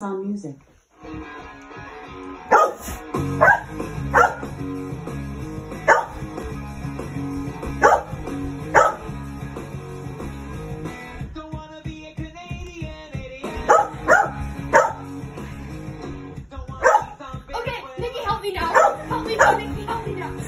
on music. Okay. Nikki, help me now. Help me now, Nikki, help me now.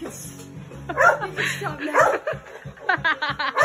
Yes.